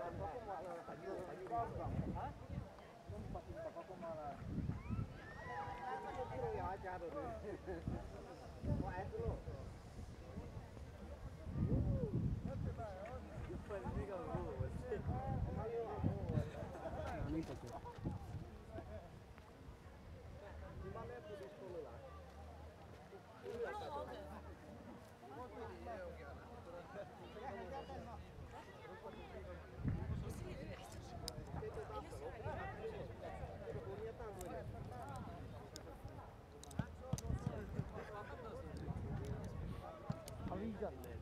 Aku ಇಲ್ಲ